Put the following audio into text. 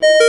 you